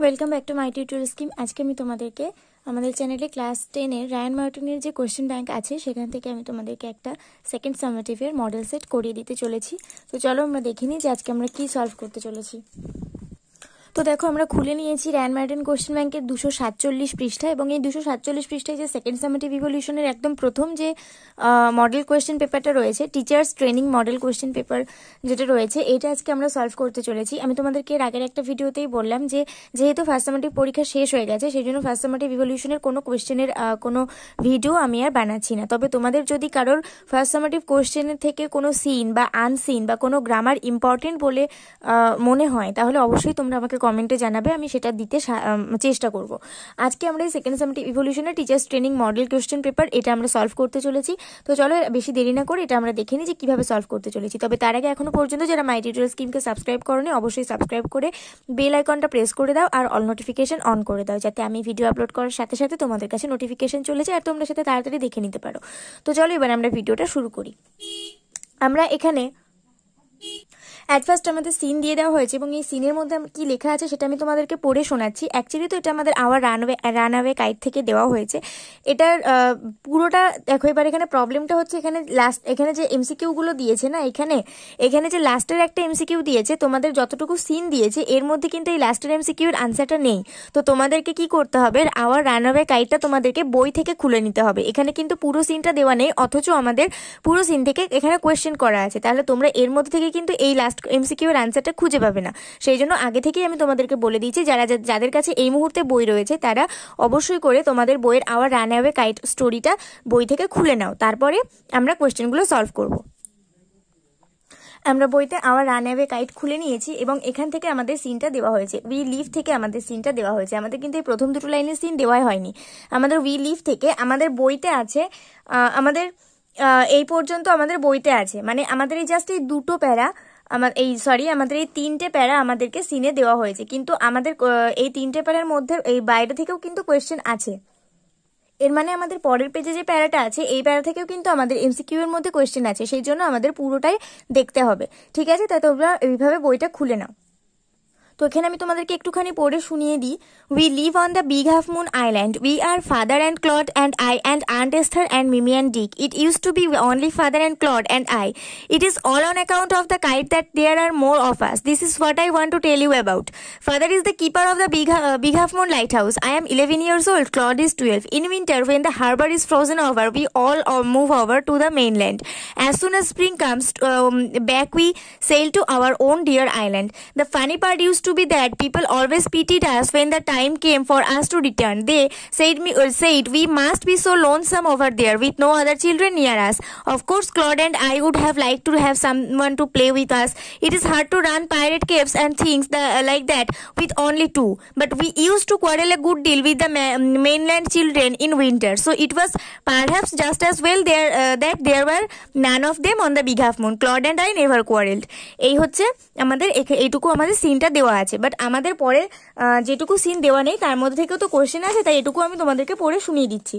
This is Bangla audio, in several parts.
Welcome back to my tutor scheme আজকে আমি তোমাদেরকে আমাদের চ্যানেলে ক্লাস টেনের রায়ান মার্টিনের যে কোয়েশ্চেন ব্যাংক আছে, সেখান থেকে আমি তোমাদেরকে একটা সেকেন্ড সামেটিভের মডেল সেট করিয়ে দিতে চলেছি। তো চলো আমরা দেখিনি যে আজকে আমরা কি সলভ করতে চলেছি। তো দেখো, আমরা খুলে নিয়েছি র্যান ম্যাডেন কোশ্চেন ব্যাংকের দুশো সাতচল্লিশ পৃষ্ঠা এবং এই দুশো সাতচল্লিশ পৃষ্ঠায় যে সেকেন্ড সামেটিভ ইভলিউশনের একদম প্রথম যে মডেল কোয়েশ্চেন পেপারটা রয়েছে teachers training model question paper যেটা রয়েছে, এটা আজকে আমরা সলভ করতে চলেছি। আমি তোমাদেরকে এর আগের একটা ভিডিওতেই বললাম যে, যেহেতু ফার্স্ট সামেটিভ পরীক্ষা শেষ হয়ে গেছে, সেই জন্য ফার্স্ট সামেটিভ ইভলিউশনের কোনো কোয়েশ্চেনের কোনো ভিডিও আমি আর বানাচ্ছি না। তবে তোমাদের যদি কারোর ফার্স্ট সামেটিভ কোয়েশ্চেনের থেকে কোনো সিন বা আনসিন বা কোনো গ্রামার ইম্পর্টেন্ট বলে মনে হয়, তাহলে অবশ্যই তোমরা আমাকে কমেন্টে জানাবে, আমি সেটা দিতে চেষ্টা করব। আজকে আমরা এই second summative ইভলিউশনের teachers training model question paper এটা আমরা সলভ করতে চলেছি। তো চলো, বেশি দেরি না করে এটা আমরা দেখে নিই যে কীভাবে সলভ করতে চলেছি। তবে তার আগে এখনও পর্যন্ত যারা মাই টিউটোরিয়াল স্কিমকে সাবস্ক্রাইব করনি, অবশ্যই সাবস্ক্রাইব করে বেল আইকনটা প্রেস করে দাও আর অল নোটিফিকেশন অন করে দাও, যাতে আমি ভিডিও আপলোড করার সাথে সাথে তোমাদের কাছে নোটিফিকেশন চলে যায় আর তোমরা সাথে তাড়াতাড়ি দেখে নিতে পারো। তো চলো, এবার আমরা ভিডিওটা শুরু করি। আমরা এখানে অ্যাট ফার্স্ট আমাদের সিন দিয়ে দেওয়া হয়েছে এবং এই সিনের মধ্যে কি লেখা আছে সেটা আমি তোমাদেরকে পড়ে শোনাচ্ছি। অ্যাকচুয়ালি তো এটা আমাদের আওয়ার রানওয়ে রানওয়ে কাইট থেকে দেওয়া হয়েছে। এটার পুরোটা দেখো, এবার এখানে প্রবলেমটা হচ্ছে এখানে লাস্ট এখানে যে এমসিকিউগুলো দিয়েছে না এখানে এখানে যে লাস্টের একটা এমসিকিউ দিয়েছে, তোমাদের যতটুকু সিন দিয়েছে, এর মধ্যে কিন্তু এই লাস্টের এমসিকিউর আনসারটা নেই। তো তোমাদেরকে কি করতে হবে? আওয়ার রানওয়ে কাইটটা তোমাদেরকে বই থেকে খুলে নিতে হবে। এখানে কিন্তু পুরো সিনটা দেওয়া নেই, অথচ আমাদের পুরো সিন থেকে এখানে কোয়েশ্চেন করা আছে। তাহলে তোমরা এর মধ্যে থেকে কিন্তু এই লাস্ট এমসিকিউ এর আনসারটা খুঁজে পাবে না। সেই জন্য আগে থেকেই আমি তোমাদেরকে বলে দিয়েছি, যারা যাদের কাছে এই মুহূর্তে বই রয়েছে, তারা অবশ্যই করে তোমাদের বইয়ের আওয়ার রান অ্যাওয়ে কাইট স্টোরিটা বই থেকে খুলে নাও। তারপরে আমরা কোয়েশ্চেনগুলো সলভ করব। আমরা বইতে আওয়ার রান অ্যাওয়ে কাইট খুলে নিয়েছি এবং এখান থেকে আমাদের সিনটা দেওয়া হয়েছে। উই লিভ থেকে আমাদের সিনটা দেওয়া হয়েছে। আমাদের কিন্তু এই প্রথম দুটো লাইনের সিন দেওয়াই হয়নি। আমাদের উই লিভ থেকে আমাদের বইতে আছে আমাদের এই পর্যন্ত আমাদের বইতে আছে। মানে আমাদের এই জাস্ট এই দুটো প্যারা আমার এই সরি আমাদের এই তিনটে প্যারা আমাদেরকে সিনে দেওয়া হয়েছে। কিন্তু আমাদের এই তিনটে প্যারার মধ্যে, এই বাইরে থেকেও কিন্তু কোয়েশ্চেন আছে। এর মানে আমাদের পরের পেজে যে প্যারাটা আছে, এই প্যারা থেকেও কিন্তু আমাদের এমসিকিউ এর মধ্যে কোয়েশ্চেন আছে। সেই জন্য আমাদের পুরোটাই দেখতে হবে। ঠিক আছে? তাই তোমরা এইভাবে বইটা খুলে নাও। তো এখানে আমি তোমাদেরকে একটুখানি পড়ে শুনিয়ে দিই। We live on the big half moon island we are father and Claude and I and aunt Esther and Mimi and Dick it use to be only father and Claude and I it is all on account of the kite that there are more of us this is what I want to tell you about father is the keeper of the big big half moon light house I am eleven years old Claude is twelve in winter when the harbour is frozen over we all move over to the mainland as soon as spring comes um, back we sail to our own dear island. The funny part used to be that people always pitied us when the time came for us to return. They said me uh, said we must be so lonesome over there with no other children near us. Of course, Claude and I would have liked to have someone to play with us. It is hard to run pirate caves and things that, uh, like that with only two. But we used to quarrel a good deal with the ma mainland children in winter. So it was perhaps just as well there uh, that there were none of them on the big half moon. Claude and I never quarreled. এই হচ্ছে আমাদের এইটুকু আমাদের সিনটা দেওয়া আছে বাট আমাদের পরে যেটুকু সিন দেওয়া নেই তার মধ্যে থেকেও তো কোশ্চেন আছে তাই এটুকু আমি তোমাদেরকে পড়ে শুনিয়ে দিচ্ছি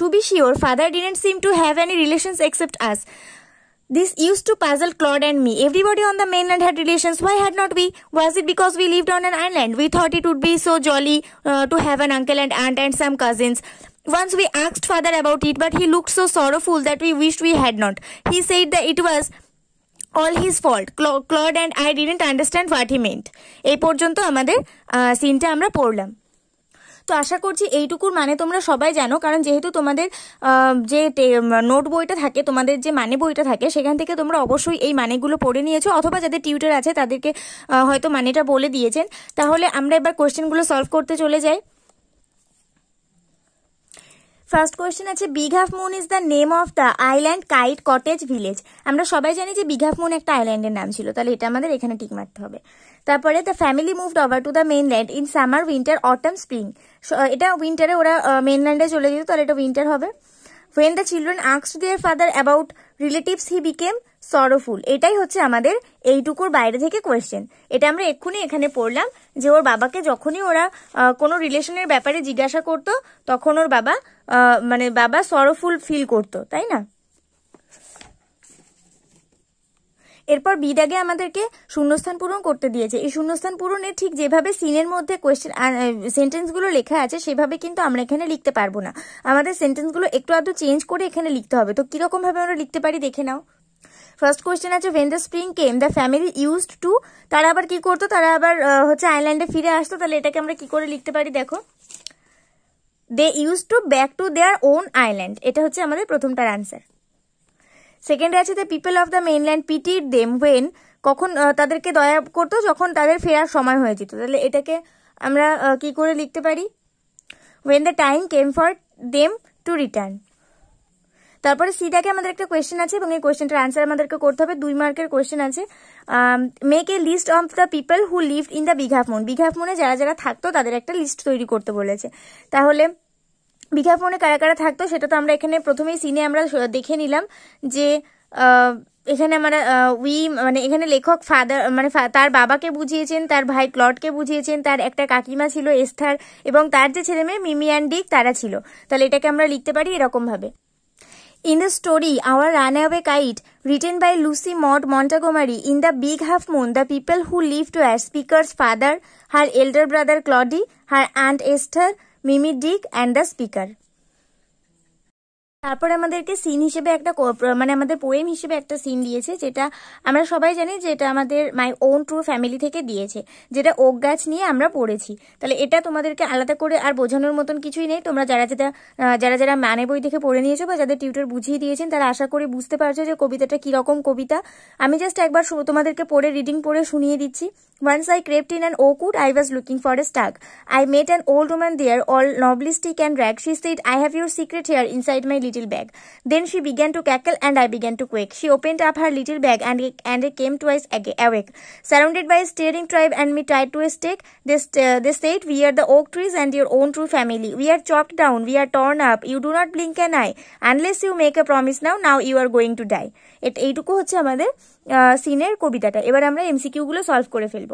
to be sure father didn't seem to have any relations except us This used to puzzle Claude and me. Everybody on the mainland had relations. Why had not we? Was it because we lived on an island? We thought it would be so jolly uh, to have an uncle and aunt and some cousins. Once we asked father about it, but he looked so sorrowful that we wished we had not. He said that it was all his fault Claude and I didn't understand what he meant এই পর্যন্ত আমাদের সিনটা আমরা পড়লাম। তো আশা করছি এইটুকুর মানে তোমরা সবাই জানো, কারণ যেহেতু তোমাদের যে নোট বইটা থাকে, তোমাদের যে মানে বইটা থাকে, সেখান থেকে তোমরা অবশ্যই এই মানেগুলো পড়ে নিয়েছো, অথবা যাদের টিউটার আছে তাদেরকে হয়তো মানেটা বলে দিয়েছেন। তাহলে আমরা এবার কোয়েশ্চেনগুলো সলভ করতে চলে যাই। ফার্স্ট কোয়েশ্চেন আছে big half moon is the name of the island kite cottage village আমরা সবাই জানি যে বিগ হাফ মুন একটা আইল্যান্ডের নাম ছিল, তাহলে এটা আমাদের এখানে টিক মারতে হবে। তারপরে the family moved over to the mainland in summer winter autumn spring এটা উইন্টারে ওরা মেনল্যান্ডে চলে যেত, তাহলে এটা উইন্টার হবে। When the children asked their father about relatives, he became sorrowful. এটাই হচ্ছে আমাদের এইটুকুর বাইরে থেকে কোয়েশ্চেন এটা আমরা এক্ষুনি এখানে পড়লাম যে ওর বাবাকে যখনই ওরা কোনো রিলেশনের ব্যাপারে জিজ্ঞাসা করতো তখন ওর বাবা মানে বাবা সরফুল ফিল করতো তাই না এরপর বি দাগে আমাদেরকে শূন্যস্থান পূরণ করতে দিয়েছে। এই শূন্যস্থান পূরণে ঠিক যেভাবে সিনের মধ্যে কোয়েশ্চেন সেন্টেন্সগুলো লেখা আছে, সেভাবে কিন্তু আমরা এখানে লিখতে পারব না। আমাদের সেন্টেন্সগুলো একটু আধটু চেঞ্জ করে এখানে লিখতে হবে। তো কীরকমভাবে আমরা লিখতে পারি দেখে নাও। ফার্স্ট কোয়েশ্চেন আছে when the spring came the family used to তারা আবার কি করতো? তারা আবার হচ্ছে আইল্যান্ডে ফিরে আসতো। তাহলে এটাকে আমরা কি করে লিখতে পারি দেখো? They use to back to their own island এটা হচ্ছে আমাদের প্রথমটার আনসার সেকেন্ড আছে the people of the mainland pitied them when. কখন তাদেরকে দয়া করতো যখন তাদের ফেরার সময় হয়ে যেত তাহলে এটাকে আমরা কি করে লিখতে পারি? When the time came for them to return তারপরে সিটাকে আমাদের একটা কোয়েশ্চেন আছে এবং এই কোয়েশ্চেনটার আনসার আমাদেরকে করতে হবে। দুই মার্কের কোয়েশ্চেন আছে। Make a list of the people who live in the big half moon big half মুনে যারা যারা থাকতো তাদের একটা লিস্ট তৈরি করতে বলেছে। তাহলে বিজ্ঞাপনে কারা কারা থাকতো সেটা তো আমরা এখানে প্রথমেই সিনে আমরা দেখে নিলাম যে এখানে আমরা উই মানে এখানে লেখক ফাদার মানে তার বাবাকে বুঝিয়েছেন, তার ভাই ক্লডকে বুঝিয়েছেন, তার একটা কাকিমা ছিল এস্থার এবং তার যে ছেলে মেয়ে মিমি অ্যান্ড ডিক, তারা ছিল। তাহলে এটাকে আমরা লিখতে পারি এরকমভাবে। In the story our runaway kite written by Lucy Maud Montgomery in the big half moon the people who live to are speaker's father her elder brother Claude her and Esther Mimi Dick and the speaker. তারপরে আমাদেরকে সিন হিসেবে একটা মানে আমাদের পোয়েম হিসেবে একটা সিন দিয়েছে, যেটা আমরা সবাই জানি যে এটা আমাদের মাই ওন ট্রু ফ্যামিলি থেকে দিয়েছে, যেটা ওক গাছ নিয়ে আমরা পড়েছি। তাহলে এটা তোমাদেরকে আলাদা করে আর বোঝানোর মতন কিছুই নেই। তোমরা যারা যেটা যারা যারা মানে বই দেখে পড়ে নিয়েছো বা যাদের টিউটার বুঝিয়ে দিয়েছেন, তারা আশা করি বুঝতে পারছ যে কবিতাটা কীরকম কবিতা। আমি জাস্ট একবার তোমাদেরকে পড়ে রিডিং পড়ে শুনিয়ে দিচ্ছি। Once I crept in an oak wood, I was looking for a stag. I met an old woman there, all nobilistic and rag. She said, I have your secret here inside my little bag. Then she began to cackle and I began to quake. She opened up her little bag and, and it came twice awake. Surrounded by a staring tribe and me tied to a stake, they, uh, they said, We are the oak trees and your own true family. We are chopped down, we are torn up. You do not blink an eye. Unless you make a promise now, now you are going to die. এটা এইটুকু হচ্ছে আমাদের সিনের কবিতাটা। এবার আমরা এমসিকিউগুলো সলভ করে ফেলব।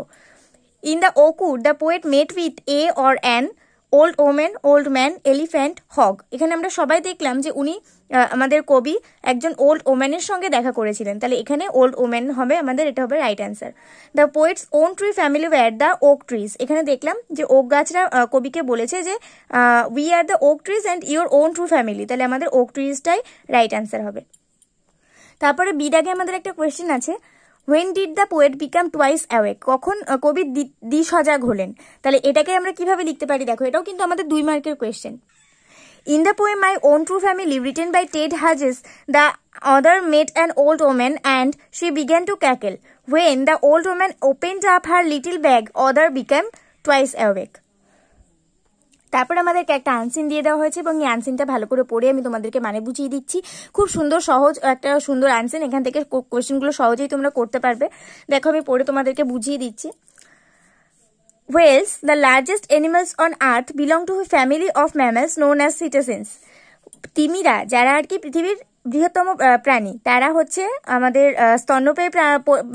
In the oakwood the poet met with a or an old woman old man elephant hog এখানে আমরা সবাই দেখলাম যে উনি আমাদের কবি একজন ওল্ড ওম্যানের সঙ্গে দেখা করেছিলেন। তাহলে এখানে ওল্ড ওম্যান হবে, আমাদের এটা হবে right answer the poet's own tree family were the oak trees এখানে দেখলাম যে ওক গাছরা কবিকে বলেছে যে we are the oak trees and your own true family তাহলে আমাদের ওক ট্রিজটাই রাইট অ্যান্সার হবে। তারপরে বি আগে আমাদের একটা কোয়েশ্চেন আছে when did the poet become twice away কখন কবি দি সজাগ হলেন তাহলে এটাকে আমরা কীভাবে লিখতে পারি? দেখো, এটাও কিন্তু আমাদের দুই মার্কের question in the poem my own true family written by Ted Hughes the other met an old woman and she began to cackle when the old woman open up her little bag other become twice awake তারপর আমাদেরকে একটা আনসিন দিয়ে দেওয়া হয়েছে এবং এই আনসিনটা ভালো করে পড়ে আমি তোমাদেরকে মানে বুঝিয়ে দিচ্ছি। খুব সুন্দর সহজ একটা সুন্দর আনসিন। এখান থেকে কোয়েশ্চেনগুলো সহজেই তোমরা করতে পারবে। দেখো আমি পড়ে তোমাদেরকে বুঝিয়ে দিচ্ছি। Whales, the largest animals earth, belong to a family of mammals known as cetaceans. তিমিরা যারা আর কি পৃথিবীর বৃহত্তম প্রাণী তারা হচ্ছে আমাদের স্তন্যপায়ী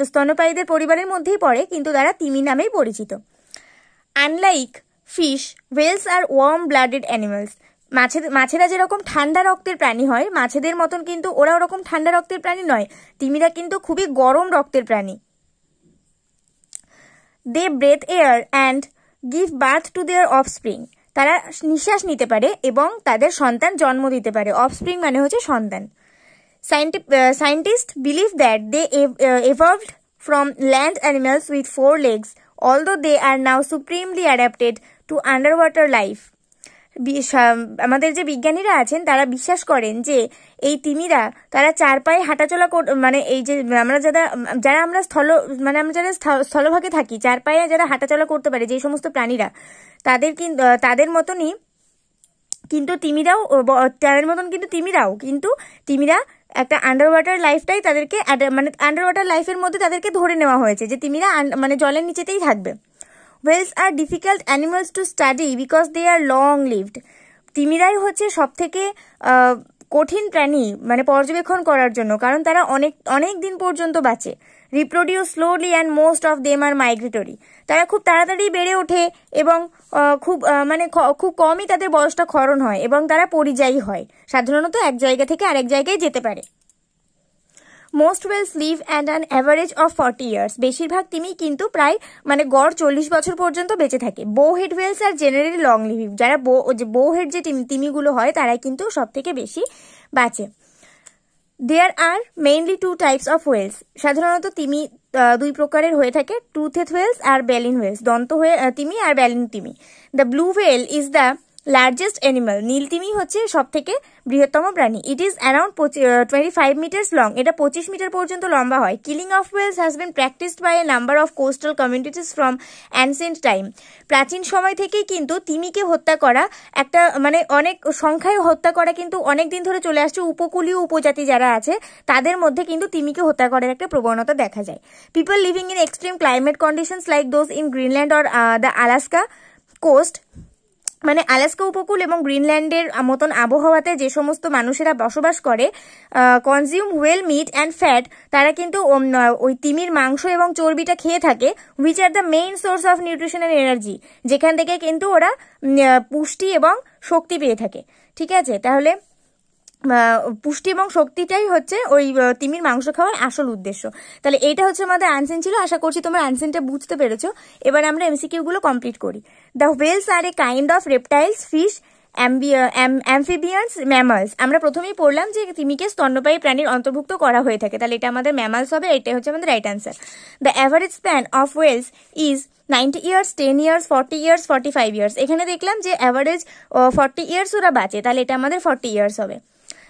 স্তন্যপায়ীদের পরিবারের মধ্যেই পড়ে কিন্তু তারা তিমি নামেই পরিচিত। Unlike fish whales are warm blooded animals মাছেদের মাছেরা যেরকম ঠান্ডা রক্তের প্রাণী হয়, মাছেদের মতন কিন্তু ওরা ওরকম ঠান্ডা রক্তের প্রাণী নয়, তিমিরা কিন্তু খুবই গরম রক্তের প্রাণী। They breathe air and give birth to their offspring তারা নিঃশ্বাস নিতে পারে এবং তাদের সন্তান জন্ম দিতে পারে। অফস্প্রিং মানে হচ্ছে সন্তান। Scientist believe that they evolved from land animals with four legs although they are now supremely adapted to underwater life. আমাদের যে বিজ্ঞানীরা আছেন, তারা বিশ্বাস করেন যে এই তিমিরা, তারা চার পায়ে হাঁটাচলা মানে এই যে আমরা যারা যারা আমরা স্থল মানে আমরা যারা স্থলভাগে থাকি চার পায়ে যারা হাঁটাচলা করতে পারে, যে সমস্ত প্রাণীরা, তাদের কিন্তু তাদের মতনই কিন্তু তিমিরাও তাদের মতন কিন্তু তিমিরাও, কিন্তু তিমিরা একটা আন্ডার ওয়াটার লাইফটাই তাদেরকে মানে আন্ডার ওয়াটার লাইফের মধ্যে তাদেরকে ধরে নেওয়া হয়েছে, যে তিমিরা মানে জলের নিচেতেই থাকবে। Whales are difficult animals to study because they are long lived তিমিরাই হচ্ছে সব থেকে কঠিন প্রাণী মানে পর্যবেক্ষণ করার জন্য, কারণ তারা অনেক অনেক দিন পর্যন্ত বাঁচে। Reproduce slowly and most of them are migratory তারা খুব তাড়াতাড়ি বেড়ে ওঠে এবং খুব মানে খুব কমই তাদের বয়সটা ক্ষরণ হয় এবং তারা পরিযায়ী হয়। সাধারণত এক জায়গা থেকে আরেক জায়গায় যেতে পারে। Most whales live and an average of forty years বেশিরভাগ তিমি কিন্তু প্রায় মানে গড় চল্লিশ বছর পর্যন্ত বেঁচে থাকে। Bow head whales are generally long lived যারা বো যে বো হেড যে তিমিগুলো হয়, তারাই কিন্তু সব থেকে বেশি বাঁচে। There are mainly two types of whales সাধারণত তিমি দুই প্রকারের হয়ে থাকে। টুথেথ ওয়েলস আর বেলিন ওয়েলস দন্ত হয়ে তিমি আর বেলিন তিমি। The blue whale is the largest animal নীলতিমি হচ্ছে সব থেকে বৃহত্তম প্রাণী। It is around twenty five metres long এটা পঁচিশ মিটার পর্যন্ত লম্বা হয়। Killing of whales has been practised by a number of coastal communities from ancient time প্রাচীন সময় থেকেই কিন্তু তিমিকে হত্যা করা একটা মানে অনেক সংখ্যায় হত্যা করা কিন্তু অনেক দিন ধরে চলে আসছে। উপকূলীয় উপজাতি যারা আছে, তাদের মধ্যে কিন্তু তিমিকে হত্যা করার একটা প্রবণতা দেখা যায়। People living in extreme climate conditions like those in Greenland or the Alaska coast মানে আলাস্কা উপকূল এবং গ্রিনল্যান্ডের মতন আবহাওয়াতে যে সমস্ত মানুষেরা বসবাস করে consume whale meat and fat তারা কিন্তু ওই তিমির মাংস এবং চর্বিটা খেয়ে থাকে which are the main source of nutrition and energy যেখান থেকে কিন্তু ওরা পুষ্টি এবং শক্তি পেয়ে থাকে। ঠিক আছে? তাহলে পুষ্টি এবং শক্তিটাই হচ্ছে ওই তিমির মাংস খাওয়ার আসল উদ্দেশ্য। তাহলে এইটা হচ্ছে আমাদের আনসেন ছিল। আশা করছি তোমার আনসেনটা বুঝতে পেরেছ। এবার আমরা এমসিকিউগুলো কমপ্লিট করি। The whales are a kind of reptiles fish amphibians mammals আমরা প্রথমেই পড়লাম যে তিমিকে স্তন্যপায়ী প্রাণীর অন্তর্ভুক্ত করা হয়ে থাকে। তাহলে এটা আমাদের ম্যামালস হবে এটাই হচ্ছে আমাদের right answer the average span of whales is ninety years ten years forty years forty five years এখানে দেখলাম যে অ্যাভারেজ ফর্টি ইয়ার্স ওরা বাঁচে। তাহলে এটা আমাদের ফর্টি ইয়ার্স হবে।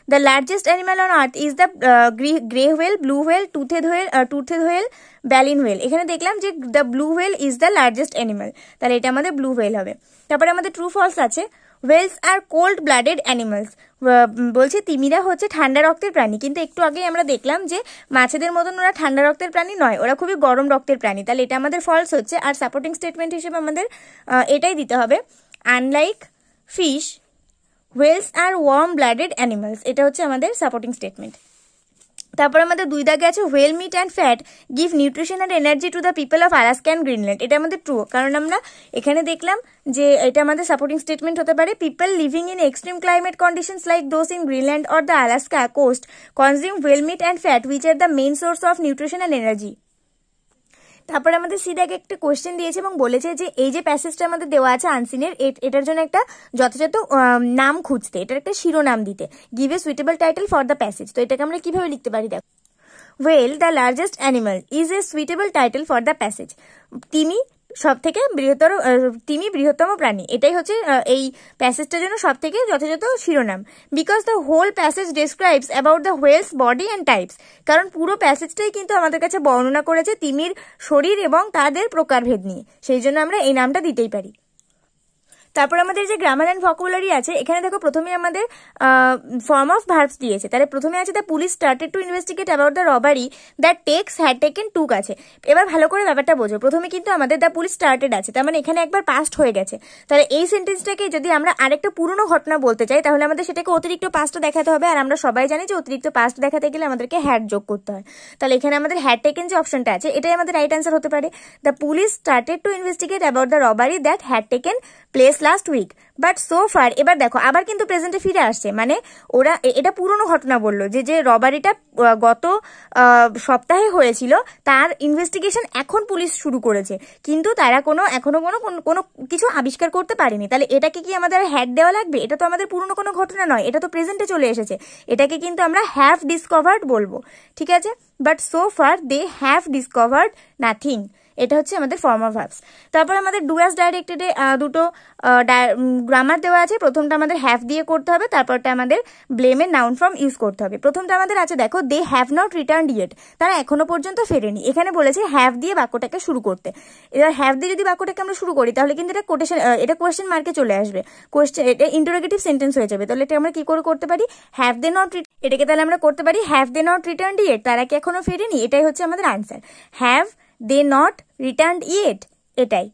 The largest animal on earth is the uh, grey whale, blue whale, toothed whale, uh, toothed whale, baleen whale. এখানে দেখলাম যে the blue whale is the largest animal তাহলে এটা আমাদের ব্লু whale হবে। তারপরে আমাদের ট্রু ফলস আছে। Whales are cold blooded animals বলছে তিমিরা হচ্ছে ঠান্ডা রক্তের প্রাণী। কিন্তু একটু আগেই আমরা দেখলাম যে মাছেদের মতন ওরা ঠান্ডা রক্তের প্রাণী নয় ওরা খুবই গরম রক্তের প্রাণী। তাহলে এটা আমাদের ফলস হচ্ছে। আর সাপোর্টিং স্টেটমেন্ট হিসেবে আমাদের এটাই দিতে হবে। Unlike fish whales are warm blooded animals এটা হচ্ছে আমাদের সাপোর্টিং স্টেটমেন্ট তারপর আমাদের দুই দাগে আছে whale meat and fat give nutrition and energy to the people of Alaska and Greenland এটা আমাদের ট্রু কারণ আমরা এখানে দেখলাম যে এটা আমাদের সাপোর্টিং স্টেটমেন্ট হতে পারে people living in extreme climate conditions like those in Greenland or the Alaska coast consume whale meat and fat which are the main source of nutrition and energy তারপরে আমাদের সিদাকে একটা কোয়েশ্চেন দিয়েছে এবং বলেছে যে, এই যে প্যাসেজটা আমাদের দেওয়া আছে আনসিনের এটার জন্য একটা যথাযথ নাম খুঁজতে, এটার একটা শিরোনাম দিতে। Give a suitable title for the passage তো এটাকে আমরা কীভাবে লিখতে পারি দেখো। Whale the largest animal is a suitable title for the passage তিনি সব থেকে বৃহত্তর তিমি বৃহত্তম প্রাণী। এটাই হচ্ছে এই প্যাসেজটার জন্য সব থেকে যথাযথ শিরোনাম। Because the whole passage describes about the whales body and types কারণ পুরো প্যাসেজটাই কিন্তু আমাদের কাছে বর্ণনা করেছে তিমির শরীর এবং তাদের প্রকারভেদ নিয়ে। সেই জন্য আমরা এই নামটা দিতেই পারি। তারপর আমাদের যে গ্রামার অ্যান্ড ভকুলারি আছে, এখানে দেখো প্রথমে আমাদের ফর্ম অফ ভার্বস দিয়েছে। তাহলে প্রথমে আছে the police started to investigate about the robbery that takes had taken took আছে। এবার ভালো করে ব্যাপারটা বোঝো। প্রথমে কিন্তু আমাদের দ্য পুলিশ স্টার্টেড আছে, তার মানে এখানে একবার পাস্ট হয়ে গেছে। তাহলে এই সেন্টেন্সটাকে যদি আমরা আরেকটা পুরনো ঘটনা বলতে চাই, তাহলে আমাদের সেটাকে অতিরিক্ত পাস্ট দেখাতে হবে, আর আমরা সবাই জানি যে অতিরিক্ত পাস্ট দেখাতে গেলে আমাদেরকে হ্যাড যোগ করতে হয়। তাহলে এখানে আমাদের হ্যাড টেকেন যে অপশনটা আছে, এটাই আমাদের রাইট অ্যান্সার হতে পারে। The police started to investigate about the robbery that had taken place last week but so far এবার দেখো, আবার কিন্তু প্রেজেন্টে ফিরে আসছে। মানে ওরা এটা পুরনো ঘটনা বলল যে যে রবারিটা গত সপ্তাহে হয়েছিল, তার ইনভেস্টিগেশন এখন পুলিশ শুরু করেছে। কিন্তু তারা কোনো, এখনও কোনো কোনো কিছু আবিষ্কার করতে পারেনি। তাহলে এটাকে কি আমাদের হ্যাড দেওয়া লাগবে? এটা তো আমাদের পুরনো কোনো ঘটনা নয়। এটা তো প্রেজেন্টে চলে এসেছে। এটাকে কিন্তু আমরা হ্যাভ ডিসকভার্ড বলব। ঠিক আছে? But so far they have discovered nothing এটা হচ্ছে আমাদের ফর্ম অফ ভার্বস তারপর আমাদের ডুয়াস ডাইরেক্টেডে দুটো গ্রামার দেওয়া আছে। প্রথমটা আমাদের হ্যাভ দিয়ে করতে হবে, তারপরটা আমাদের ব্লেমের নাউন ফর্ম ইউজ করতে হবে। প্রথমটা আমাদের আছে, দেখো they have not return yet তারা এখনও পর্যন্ত ফেরেনি। এখানে বলেছে হ্যাভ দিয়ে বাক্যটাকে শুরু করতে। এবার হ্যাভ দিয়ে যদি বাক্যটাকে আমরা শুরু করি, তাহলে কিন্তু এটা কোটেশন এটা কোয়েশ্চেন মার্কে চলে আসবে। কোয়েশ্চেন এটা ইন্টারোগেটিভ সেন্টেন্স হয়ে যাবে। তাহলে এটা আমরা কি করে করতে পারি? হ্যাভ দে নট এটাকে তাহলে আমরা করতে পারি have they not return yet তারা কি এখনও ফেরেনি? এটাই হচ্ছে আমাদের answer have they not return yet এটাই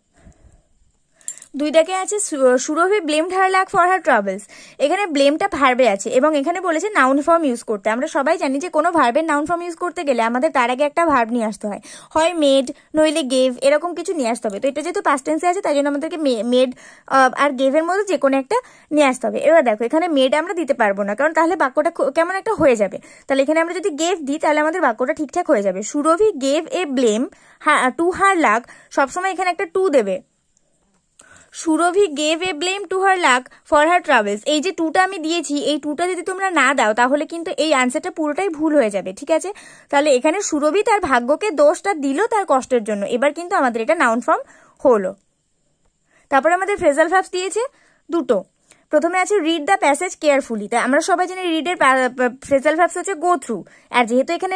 দুই দাগে আছে Surabhi blamed her luck for her travels এখানে ব্লেমটা ভার্বে আছে এবং এখানে বলেছে নাউন ফর্ম ইউজ করতে। আমরা সবাই জানি যে কোনো ভার্বের নাউন ফর্ম ইউজ করতে গেলে আমাদের তার আগে একটা ভার্ব নিয়ে আসতে হয়। হয় মেড নইলে গেভ এরকম কিছু নিয়ে আসতে হবে। তো এটা যেহেতু পাস্ট টেন্সে আছে, তাই জন্য আমাদেরকে মেড আর গেভের মধ্যে যে কোনো একটা নিয়ে আসতে হবে। এবার দেখো, এখানে মেড আমরা দিতে পারব না, কারণ তাহলে বাক্যটা কেমন একটা হয়ে যাবে। তাহলে এখানে আমরা যদি গেভ দিই, তাহলে আমাদের বাক্যটা ঠিকঠাক হয়ে যাবে। Surabhi gave a blame to her luck সবসময় এখানে একটা টু দেবে। Surabhi gave a blame to her luck for her travels এই যে টুটা আমি দিয়েছি, এই টুটা যদি তোমরা না দাও, তাহলে কিন্তু এই আনসারটা পুরোটাই ভুল হয়ে যাবে, ঠিক আছে? তাহলে এখানে সুরভি তার ভাগ্যকে দোষটা দিল তার কষ্টের জন্য। এবার কিন্তু আমাদের এটা নাউন ফর্ম হলো। তারপর আমাদের ফ্রেজাল ভাবস দিয়েছে দুটো। প্রথমে আছে রিড দ্য প্যাসেজ কেয়ারফুলি তাই আমরা সবাই জানি রিডের ফ্রেজাল ভাবস হচ্ছে গো থ্রু আর যেহেতু এখানে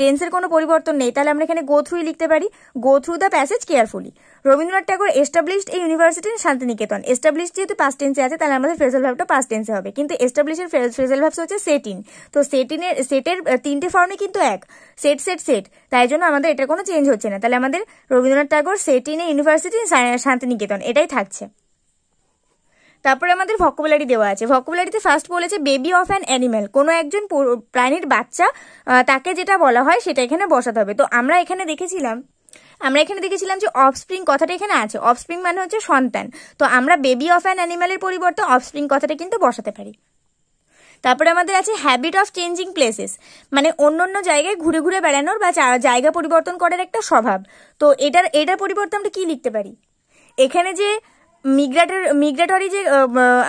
টেন্সের কোনো পরিবর্তন নেই, তাহলে আমরা এখানে গো থ্রুই লিখতে পারি। Go through the passage carefully Rabindranath Tagore established এই ইউনিভার্সিটি শান্তিনিকেতন। এস্টাবলিশ যেহেতু পাস্ট টেন্সে আছে, তাহলে আমাদের ফ্রেজাল ভাবটা পাস্ট টেন্সে হবে। কিন্তু এস্টাবলিশের ফ্রেজাল ভাবস হচ্ছে সেটিন তো সেটিনের সেটের তিনটে ফর্মে কিন্তু এক। সেট সেট সেট তাই জন্য আমাদের এটা কোনো চেঞ্জ হচ্ছে না। তাহলে আমাদের রবীন্দ্রনাথ ঠাকুর সেটিনে ইউনিভার্সিটি শান্তিনিকেতন। এটাই থাকছে। তারপরে আমাদের ভকুবুলারি দেওয়া আছে। ভকুবুলারিতে ফার্স্ট বলেছে বেবি অফ অ্যান অ্যানিম্যাল কোনো একজন প্রাণীর বাচ্চা তাকে যেটা বলা হয় সেটা এখানে বসাতে হবে। তো আমরা এখানে দেখেছিলাম, আমরা এখানে দেখেছিলাম যে অফস্প্রিং কথাটা এখানে আছে। অফস্প্রিং মানে হচ্ছে সন্তান। তো আমরা বেবি অফ অ্যান অ্যানিম্যালের পরিবর্তে অফস্প্রিং কথাটা কিন্তু বসাতে পারি। তারপরে আমাদের আছে হ্যাবিট অফ চেঞ্জিং প্লেসেস মানে অন্য অন্য জায়গায় ঘুরে ঘুরে বেড়ানোর বা জায়গা পরিবর্তন করার একটা স্বভাব। তো এটার এটার পরিবর্তে আমরা কি লিখতে পারি? এখানে যে মিগ্রাটর, মিগ্রাটরি যে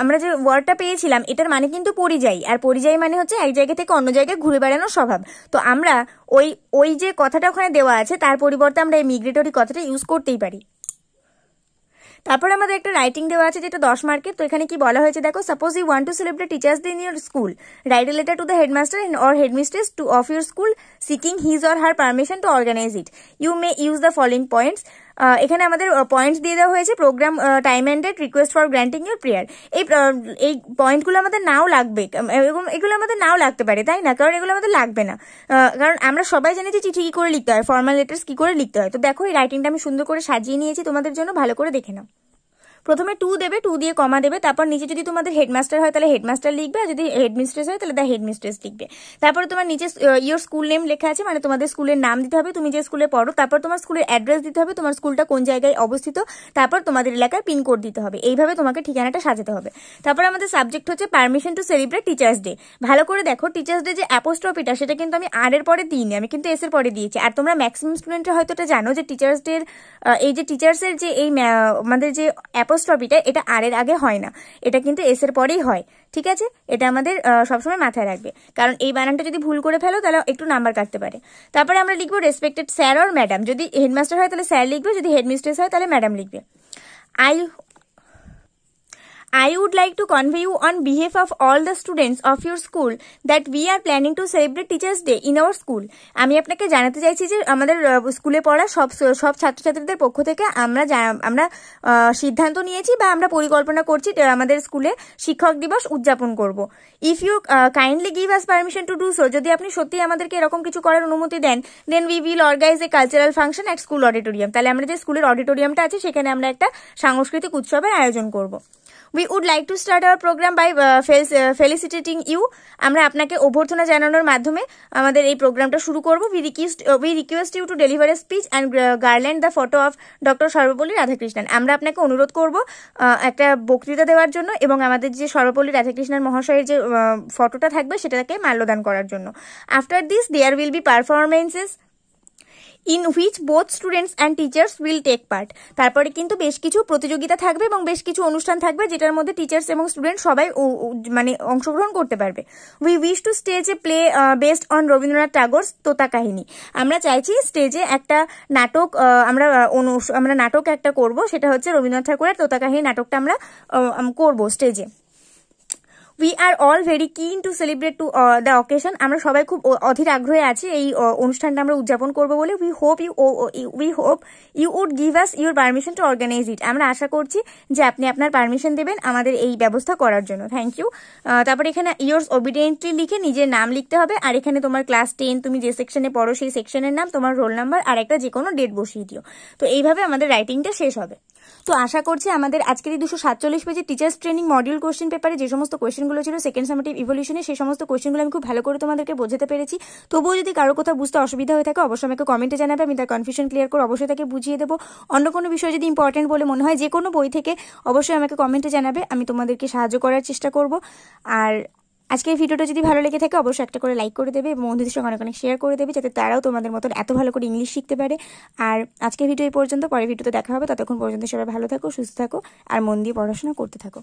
আমরা যে ওয়ার্ডটা পেয়েছিলাম, এটার মানে কিন্তু পরিযায়ী। আর পরিযায়ী মানে হচ্ছে এক জায়গা থেকে অন্য জায়গায় ঘুরে বেড়ানোর স্বভাব। তো আমরা ওই ওই যে কথাটা ওখানে দেওয়া আছে, তার পরিবর্তে আমরা এই মিগ্রেটরি কথাটা ইউজ করতেই পারি। তারপর আমাদের একটা রাইটিং দেওয়া আছে যেটা দশ মার্কের, তো এখানে কি বলা হয়েছে, দেখো suppose you want to celebrate teachers day in your school write a letter to the headmaster or headmistress to of your school seeking his or her permission to organise it you may use the following points এখানে আমাদের পয়েন্টস দিয়ে দেওয়া হয়েছে programme time and request for granting your prayer এই এই পয়েন্টগুলো আমাদের নাও লাগবে এগুলো আমাদের নাও লাগতে পারে, তাই না? কারণ এগুলো আমাদের লাগবে না। কারণ আমরা সবাই জানি যে চিঠি কী করে লিখতে হয় ফর্মাল লেটার্স কী করে লিখতে হয়। তো দেখো, এই রাইটিংটা আমি সুন্দর করে সাজিয়ে নিয়েছি, তোমাদের জন্য ভালো করে দেখে নাও। প্রথমে টু দেবে টু দিয়ে কমা দেবে, তারপর নিচে যদি তোমাদের হেডমাস্টার হয়, তাহলে হেডমাস্টার লিখবে, আর যদি হেডমিস্ট্রেস হয়, তাহলে দ্য হেডমিস্ট্রেস লিখবে। তারপরে তোমার নিচে ইয়োর স্কুল নেম লেখা আছে মানে তোমাদের স্কুলের নাম দিতে হবে, তুমি যে স্কুলে পড়ো, তারপর তোমার স্কুলের অ্যাড্রেস দিতে হবে, তোমার স্কুলটা কোন জায়গায় অবস্থিত, তারপর তোমাদের এলাকার পিনকোড দিতে হবে। এইভাবে তোমাকে ঠিকানাটা সাজাতে হবে। তারপর আমাদের সাবজেক্ট হচ্ছে permission to celebrate teachers day ভালো করে দেখো টিচার্স ডে যে অ্যাপোস্ট্রফিটা সেটা কিন্তু আমি আর এর পরে দিইনি, আমি কিন্তু এস এর পরে দিয়েছি। আর তোমরা ম্যাক্সিমাম স্টুডেন্টরা হয়তো এটা জানো যে টিচার্স ডে এই যে টিচার্সের যে এই আমাদের যে অ্যাপোস্ট্রফিটা এটা আর এর আগে হয় না। এটা কিন্তু এস এর পরেই হয়, ঠিক আছে? এটা আমাদের সবসময় মাথায় রাখবে। কারণ এই বানানটা যদি ভুল করে ফেলো, তাহলে একটু নাম্বার কাটতে পারে। তারপরে আমরা লিখব রেসপেক্টেড স্যার অর ম্যাডাম যদি হেডমাস্টার হয়, তাহলে স্যার লিখবে। যদি হেডমিস্ট্রেস হয়, তাহলে ম্যাডাম লিখবে। I I would like to convey you on behalf of all the students of your school that we are planning to celebrate Teachers Day in our school. আমি আপনাকে জানাতে চাইছি যে আমাদের স্কুলে পড়া সব সব ছাত্রছাত্রীদের পক্ষ থেকে আমরা আমরা সিদ্ধান্ত নিয়েছি বা আমরা পরিকল্পনা করছি আমাদের স্কুলে শিক্ষক দিবস উদযাপন করব। If you kindly give us permission to do so যদি আপনি সত্যি আমাদেরকে এরকম কিছু করার অনুমতি দেন দেন we will organise a cultural function at school auditorium তাহলে আমরা যে স্কুলের অডিটোরিয়ামটা আছে, সেখানে আমরা একটা সাংস্কৃতিক উৎসবের আয়োজন করব। We would like to start our programme by felicitating you আমরা আপনাকে অভ্যর্থনা জানানোর মাধ্যমে আমাদের এই প্রোগ্রামটা শুরু করব। We request we request you to deliver a speech and garland the photo of doctor Sarvepalli Radhakrishnan আমরা আপনাকে অনুরোধ করব একটা বক্তৃতা দেওয়ার জন্য এবং আমাদের যে সর্বপল্লী রাধাকৃষ্ণন মহাশয়ের যে ফটোটা থাকবে সেটাকে মাল্যদান করার জন্য। After this there will be performances in which both students and teachers will take part তারপরে কিন্তু বেশ কিছু প্রতিযোগিতা থাকবে এবং বেশ কিছু অনুষ্ঠান থাকবে যেটার মধ্যে টিচার্স এবং স্টুডেন্ট সবাই মানে অংশগ্রহণ করতে পারবে। We wish to stage play based on Rabindranath Tagore's Tota Kahini আমরা চাইছি স্টেজে একটা নাটক আমরা আমরা নাটক একটা করব, সেটা হচ্ছে রবীন্দ্রনাথ ঠাকুরের তোতা কাহিনী নাটকটা আমরা করব স্টেজে we are all very keen to celebrate to the occasion আমরা সবাই খুব অধীর আগ্রহে আছি এই অনুষ্ঠানটা আমরা উদযাপন করব বলে। We hope you we hope you would give us your permission to organise it আমরা আশা করছি যে আপনি আপনার পারমিশন দেবেন আমাদের এই ব্যবস্থা করার জন্য। থ্যাংক ইউ তারপরে এখানে ইয়োর্স ওবিডিয়েন্টলি লিখে নিজের নাম লিখতে হবে। আর এখানে তোমার ক্লাস টেন তুমি যে সেকশনে পড়ো সেই সেকশনের নাম, তোমার রোল নাম্বার আর একটা যে কোনো ডেট বসিয়ে দিও। তো এইভাবে আমাদের রাইটিংটা শেষ হবে। তো আশা করছি আমাদের আজকের এই দুশো সাতচল্লিশ পেজের টিচার্স ট্রেনিং মডিউল কোশ্চেন পেপারে যে সমস্ত কোশ্চেনগুলো ছিল সেকেন্ড সামেটিভ ইভলিউশনে সেই সমস্ত কোশ্চেনগুলো আমি খুব ভালো করে তোমাদেরকে বোঝাতে পেরেছি। তবুও যদি কারও কোথাও বুঝতে অসুবিধা হয়ে থাকে, অবশ্যই আমাকে কমেন্টে জানাবে, আমি তার কনফিউশন ক্লিয়ার করে অবশ্যই তাকে বুঝিয়ে দেবো। অন্য কোনো বিষয় যদি ইম্পর্টেন্ট বলে মনে হয়, যে কোনো বই থেকে অবশ্যই আমাকে কমেন্টে জানাবে, আমি তোমাদেরকে সাহায্য করার চেষ্টা করব। আর আজকের ভিডিওটা যদি ভালো লেগে থাকে, অবশ্যই একটা করে লাইক করে দেবে এবং বন্ধুদের সঙ্গে অনেক অনেক শেয়ার করে দেবে যাতে তারাও তোমাদের মতন এত ভালো করে ইংলিশ শিখতে পারে। আর আজকের ভিডিও এই পর্যন্ত, পরের ভিডিওতে দেখা হবে, ততক্ষণ পর্যন্ত সবাই ভালো থাকো, সুস্থ থাকো, আর মন দিয়ে পড়াশোনা করতে থাকো।